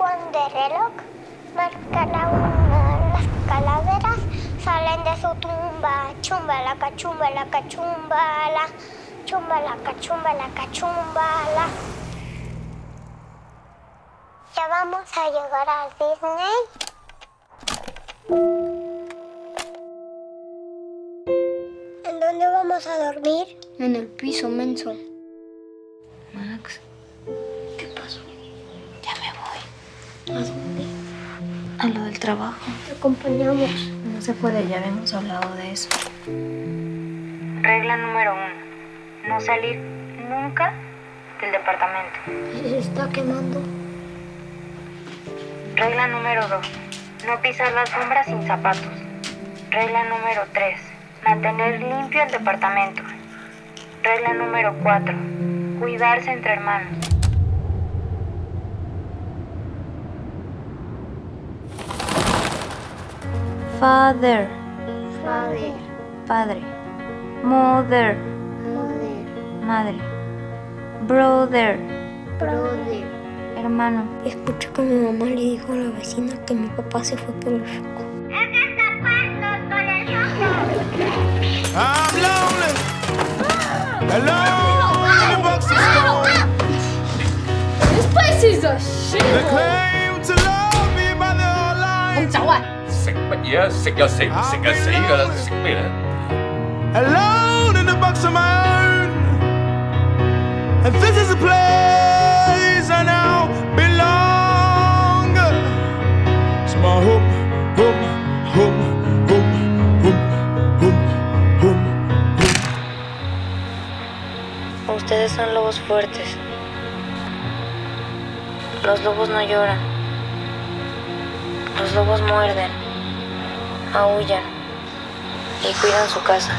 Juan de reloj marca la una. Las calaveras salen de su tumba. Chumbala, cachumbala, cachumbala. Chumbala, cachumbala, cachumbala. Ya vamos a llegar a Disney. ¿En dónde vamos a dormir? En el piso, menso. Max, ¿A dónde? A lo del trabajo. Te acompañamos. No se puede, ya habíamos hablado de eso. Regla número uno. No salir nunca del departamento. Se está quemando. Regla número dos. No pisar la sombra sin zapatos. Regla número tres. Mantener limpio el departamento. Regla número cuatro. Cuidarse entre hermanos. Father, Father. padre. Mother, Mother. madre. Brother, Brother. hermano. Escuché que mi mamá le dijo a la vecina que mi papá se fue por el foco. I'm lonely. Alone in the box of stone. This place is a shit. They claim！食乜嘢啊？食又食，唔食就死噶啦！食咩咧？ Alone in the box of my own. And this is a place I now belong. It's my home, home, home, home, home, home, home, home. Ustedes son lobos fuertes. Los lobos no lloran. Los lobos muerden, aullan y cuidan su casa.